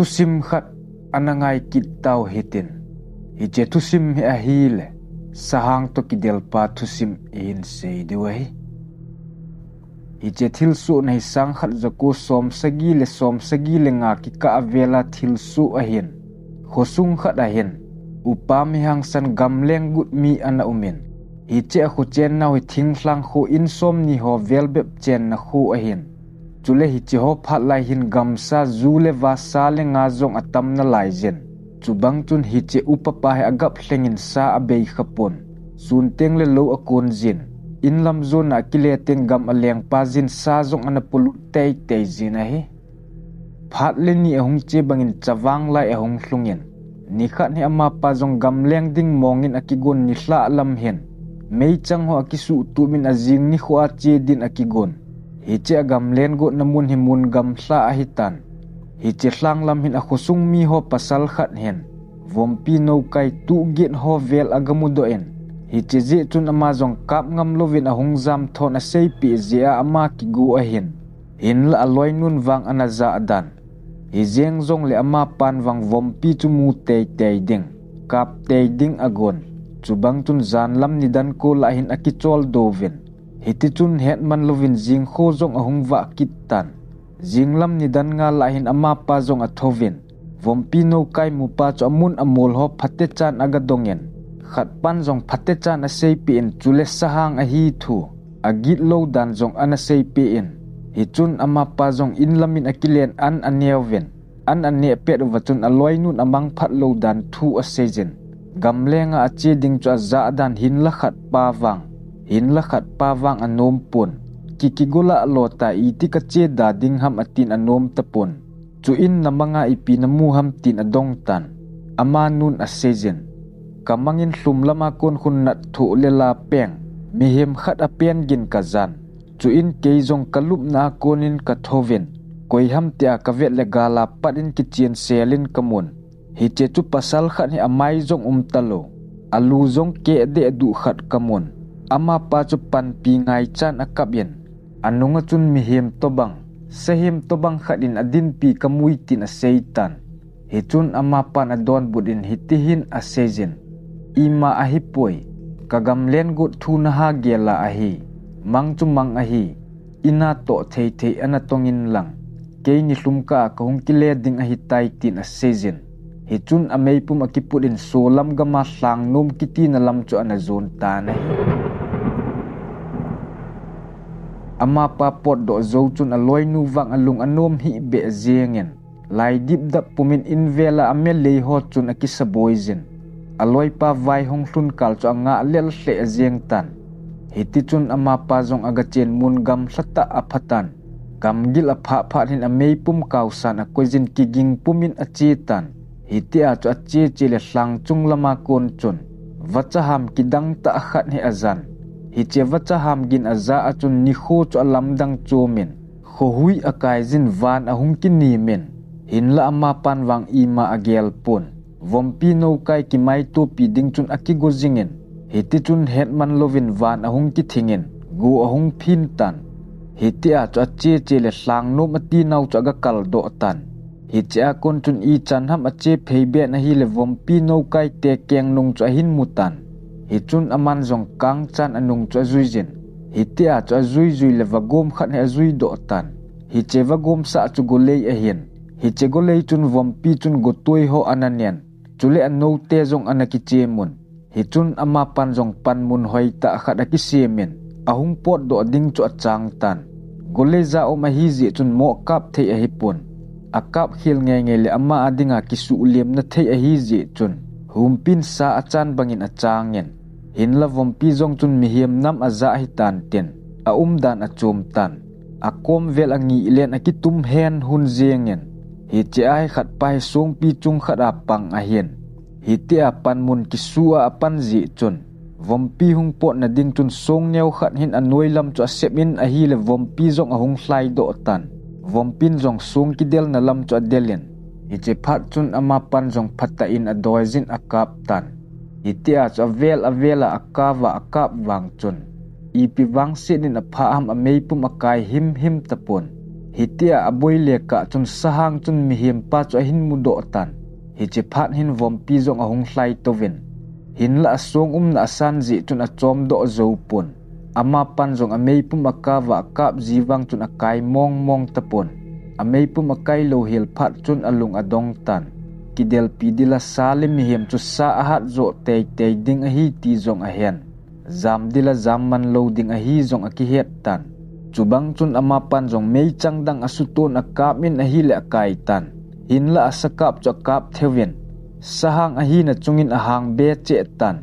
thu sim khat anangai kit tau hitin hi che thu sim hi a hi le. Sahang to ki del pa thu sim in sei de wai hi che thil su nei sang khat zaku som sagi le som sagi le nga ki ka avela thil su a hin khosung khat a hin upam hang san gamleng gut mi ana umin hi che khu chen na hui thing hlang khu in som ni ho velbep chen na khu a hin chule hi chi ho phat lai hin gamsa zule va sa le nga zong atam na lai jen chu bang chun hi che upapa he agap hlengin sa abei khapon. Sun teng le lo akon jin in lam zon na kile teng gam aleng pa jin sa zong ana pulu tei tei jin a hi phat le ni ahung che bangin chawang lai ahung hlungin. Ni khat ni ama pa zong gam leng ding mongin akigon ni hla lam hen. Mei chang ho akisu tu min azing ni khwa che din akigon hi che gam len go namun hi mun gam hla a hitan hi che hlang lam hin a khusung mi ho pasal khat hen. Vom pi no kai tu git ho vel agamu do en. Hi che je chun ama jong kap ngam lovin a hung zam thon a sei pi zia ama ki gu a hin. Hin la aloi nun wang ana za adan hi jeng zong le ama pan wang vom pi chu mu te te ding. Kap te ding agon. Chubang chun zan lam ni dan ko la hin akichol dovin hiti chun het man lovin jing kho zong ahung wa kit tan. Jing lam ni dan nga la hin ama pa zong a thovin vom pino kai mu pa cho amun amol ho phate chan aga dongen khat pan zong phate chan a sei pi in chule sahang a hi thu. Agit lo dan zong an sei pi in hi chun ama pa zong in lamin akilen an anewven an ane pet wa chun aloi nun amang phat lo dan thu a sejen gamlenga a che ding cho za dan hin la khat pa wang hin la khat pa wang anom pun kikigula lota iti ka che da ding ham atin anom tapon chu in namanga ipi namu ham tin adong tan. Ama nun a season kamangin hlum lama kon khun nat thu lela peng. Mi hem khat a pen gin ka zan chu in ke jong kalup na konin ka thoven koi ham tia ka vet le gala padin ki chien selin kamun hi che chu pasal khat hi amai jong um talo alu jong ke de du khat kamun ama pa chu pan pi ngai chan akap yen anunga chun mi hem to bang. Se hem to bang khadin adin pi kamui tin a seitan hi chun ama pan adon budin hitihin a sejin ima a hipoi kagam len gut thu na ha gela a hi mang chu mang a hi ina to thei thei ana tongin lang. Ke ni hlum ka ka hung ding a hi tai tin a sejin hi chun a mei pum akipudin solam gama hlang nom kiti na lam chu ana zon ta na hi ama pa pot do zo chun aloi nu wang alung anom hi be zengen lai dip dap pumin invela ame le ho chun akisa boyzen aloi pa vai hong thun kal cho anga lel hle zeng tan. Hiti chun ama pa zong aga chen mun gam hlata aphatan gam gil a pha pha hin ame pum kau san a koizin kiging pumin a chi tan. Hiti a cho a chi chi le hlang chung lama kon chun. Vacha ham kidang ta khat ni azan hi che cha ham gin aza achun ni kho chu alam dang chu min kho hui akai jin van ahung kin ni men. Hin la ama pan wang i ma agel pun vom pi no kai ki mai to pi ding chun aki go jingen hi ti chun het man lovin van ahung ki thingen. Gu ahung phin tan. Hi ti a cha che che le hlang no ma ti nau cha ga kal do tan. Hi cha kon chun i chan ham a che phei be na hi le vom pi no kai te keng nong cha hin mutan hi chun aman zong kang chan anung cho zui jin hi tia cho zui zui le vagom khat he zui do tan. Hi che vagom sa chu golei a hian hi che golei chun vom pi chun go toi ho ananian chule an no te zong anaki che mun. Hi chun ama pan zong pan mun hoi ta khat a ki semen ahung pot do ding cho chang tan. Golei za o ma hi ji chun mo kap the a hi pun. Akap khil nge nge le ama adinga kisu lem na thei a hi ji chun. Humpin sa achan bangin achangin hin la vom pi zong chun mi hiam nam a za hi tan ten. A um dan a chum tan. A kom vel angi len aki tum hen hun zengen hi che ai khat pai song pi chung khat a pang a hian. Hi te a pan mun ki sua a pan zi chun. Vom pi hung pot na ding chun song neu khat hin a noi lam chu a sep in a hi le vom pi zong a hung hlai do tan. Vom pin zong song ki del na lam chu a delen hi che phat chun ama pan zong phatta in a doizin a kap tan itia cho vel avela akawa akap wang chun ipi wang sin in a pha am a meipum akai him him tapon hitia aboi le ka chun sahang chun mi hiam pa chu hin mu do tan. Hi che phat hin vom pi zong a hung hlai to vin hin la song um na san ji chun a chom do zo pun. Ama pan zong a mei pum a ka wa kap jiwang chun a kai mong mong ta pun a mei pum a kai lo hil phat chun alung adong tan kidel pidila salim mi hiam chu sa ahat zo te te ding a hi ti zong a hen zam dila zam man lo ding a hi zong a ki het tan. Chubang chun ama pan zong mei chang dang asutun a kap min a hi le kai tan. Hin la asakap cho kap thewin sahang a hi na chungin a hang be che tan.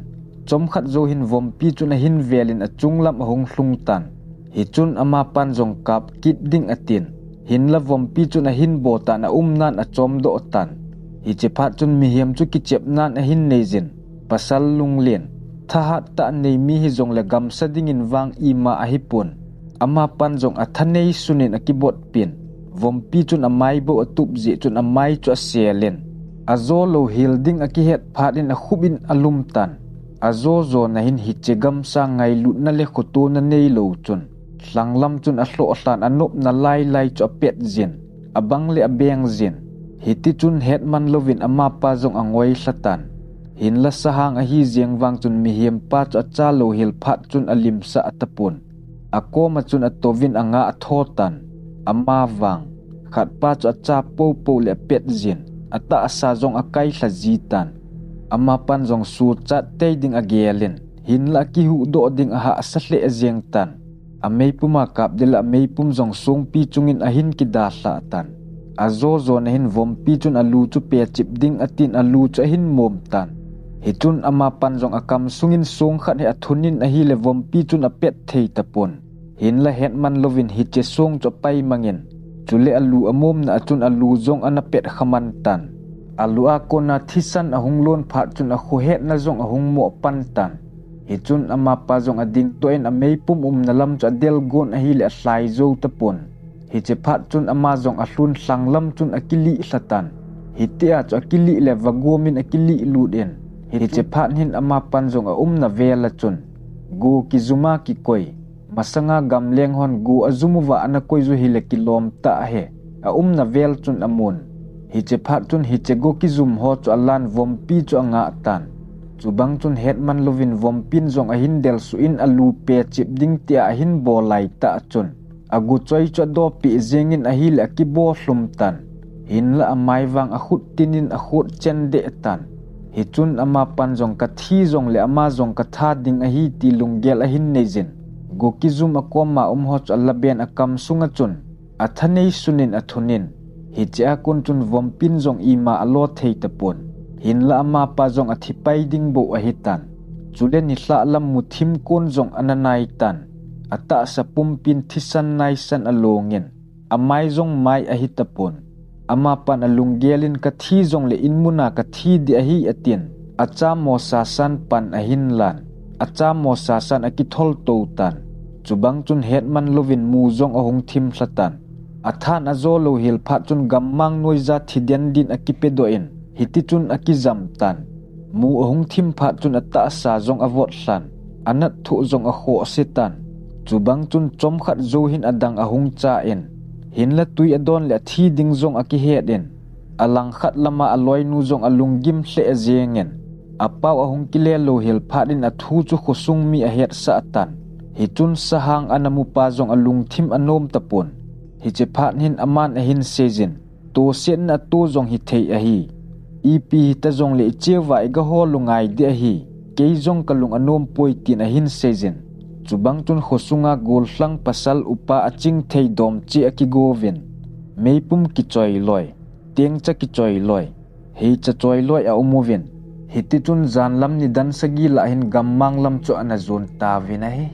Chom khat zo hin vom pi chun a hin velin a chunglam a hlung tan. Hi chun ama pan zong kap kit ding atin hin la vom pi chun a hin bo ta na um nan a chom do tan hi che phat chun mi hiam chu ki chep nan a hin nei jin pasal lung len thahat ta nei mi hi jong le gam sa ding in wang i ma a hi pun ama pan jong a thanei sunin a kibot pin vom pi chun a mai bo atup ji chun a mai chu a selen a zo lo hilding a ki het phatin a khubin alum tan a zo zo na hin hi chegam sa ngai lu na le khotu na nei lo chun hlanglam chun a hlo hlan a nop na lai lai chu a pet zin abang le a beng zin hi ti chun het man lovin ama pa jong a ngoi hlatan hin la sahang a hi zieng wang chun mi hiam pa chu a cha lo hil phat chun a lim sa atapun. Ako machun atovin anga athotan ama wang khat pa chu acha po po le pet zin. Ata asa jong akai thla jitan ama pan jong su chat te ding agelin hin la ki hu do ding a ha asahle azeng tan. Amei puma kap dil amei pum jong sung pi chungin ahin ki da hla tan azo zo na hin vom pi chun alu chu pe chip ding atin alu chu hin mom tan. Hi chun ama pan jong akam sungin song khat he athunin a hi le vom pi chun a pet thei tapon. Hin la het man lovin hi che song cho pai mangin. Chule alu amom na achun alu jong ana pet khaman tan. Alu a kona thisan a hunglon phat chun a khu het na jong a hung mo pan tan. Hi chun ama pa jong a ding to en a mei pum um na lam cha del gon a hi le sai zo ta pon hi che phat chun ama jong a hlun chun Akili Satan. hlatan. Hi te a cha le vagomin akili kili lu hi che phat hin ama pan jong a um na vela chun. Gu ki zuma ki koi. Masanga gamleng hon gu azumuwa ana koizu hile kilom ta he. A umna vel chun amun hi che phat chun hi che go ki zum ho chu alan vom pi chu anga tan. Chu bang chun hetman lovin vom pin jong a hin del su in alu pe chip ding tia a hin bo lai ta chun agu choi cho do pi zengin a hil a ki bo hlum tan. Hin la amai wang a khut tinin a khut chen de tan. Hi chun ama pan jong ka thi jong le ama jong ka tha ding a hi ti lunggel a hin nezin gokizum akoma um ben a akam sunga chun. Athanei sunin athunin hi cha kun chun vompin jong ima alo thei tapon hin la ama pa jong athipai ding bo a hitan chule ni hla lam muthim kon jong ananai tan ata sa pumpin thisan nai san alongin. Amai jong mai a hitapon ama pan alunggelin ka thi jong le inmuna ka thi di a hi atin. Acha mo sa san pan a hin lan. Acha mo sa san a ki thol to tan chubang chun hetman lovin mu zong ahong thim hlatan. Athan azo lo hil phat chun gammang noi za thidian din akipe do in hiti chun akizam tan. Mu ahong thim phat chun ata sa zong avot hlan. Anat thu zong a kho setan chubang chun chom khat zo hin adang ahung cha en. Hin la tui adon le thi ding zong aki het en. Alang khat lama aloi nu zong alungim hle e ajengen apaw ahung kile lo hil phat in athu chu khosung mi a het sa tan hi chun sahang anamu pa zong alung thim anom tapon. Hi che phat hin aman a hin sejin to sen na to zong hi thei a hi. Ep ta zong le chewa ga ho lungai de hi. Ke zong kalung anom poi tin a hin sejin chubang chun khosunga gol hlang pasal upa aching thei dom chi akigovin meipum ki choi loi teng cha ki choi loi hei cha choi loi a umovin hiti chun zan lam ni dan sagi la hin gammang lam chu ana zon ta vina hi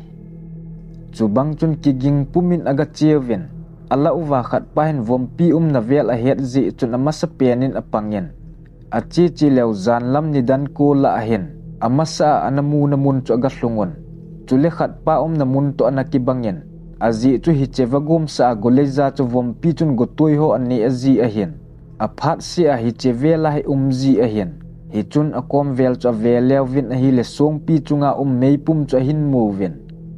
chubang chun kiging pumin aga chevin ala uwa khat pahin vom pi um na vel a het zi chun amasa penin apangin achi chi leu lew zan lam ni dan ko la hin amasa anamu namun chu aga hlungon chule khat pa um namun to anaki bangin azi chu hi chevagum sa ra chu vom pi chun gotoi ho ani azi ahin a phat si a hi chevela hi umzi ahin hi chun akom vel chu velew vin a hi le song pi chunga um meipum chu hin viên,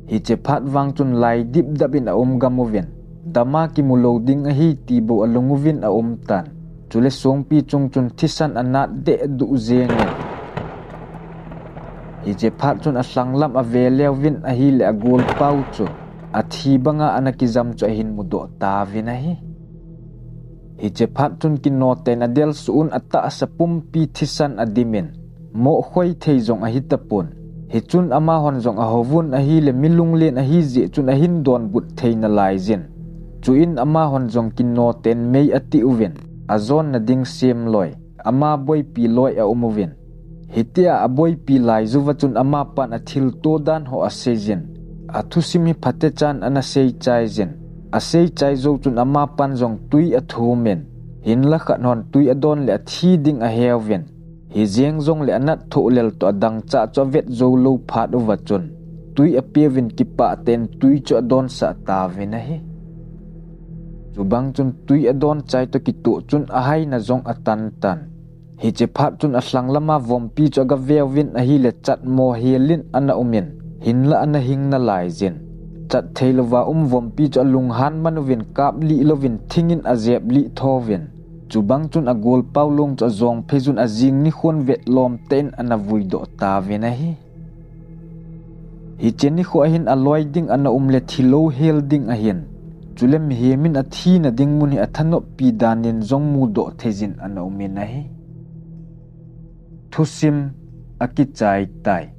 hi che phat wang chun lai dip dap in a um gamovin dama ki mulo ding a hi ti bo alunguvin a um tan. Chule song pi chung chun thisan anat de du zeng hi je phat chun a lam a ve lewin a hi le a gol pau chu. A thi banga anakizam chu hin mu do ta vin a hi. Hi je phat chun ki no ten a del suun atta sa pum pi thisan adimin mo khoi thei zong a hitapun hi chun ama hon zong a hovun a hi le milung len a hi zi chun a hin don but thei lai jin chu in ama hon zong kin no ten mei ati uven a zon na ding sem loi. Ama boy pi loi a umovin hitia aboi boy pi lai zuwa chun ama pan athil to dan ho a athusimi simi phate chan ana sei chai zin asei chai zo chun ama pan zong tui athumen. Men hin la khat non tui adon le thi ding a heaven hi jeng zong le anat tho lel to adang cha cho vet zo lo phat u wa chun tui apevin piavin ki pa ten tui cho adon sa ta ve na hi zubang bang chun tui adon chai to ki tu chun a hai na zong atan tan tan hi che phat chun a hlang lama vom pi cho ga veo vin a hi le chat mo hi lin an umin hin la an hing na lai zin. Chat theilowa um vom pi cho lung han manuwin kap li lovin thingin a zep li thovin chu bang chun a gol paulong cho zong phejun a jing ni khon vet lom ten ana vui do ta vin a hi. Hi chen ni kho hin a loi ding an um le thilo hel ding a hin. Chulem hemin a thi na ding mun hi a thano pi danin zong mu do thejin an umin a hi thusim aki chai tai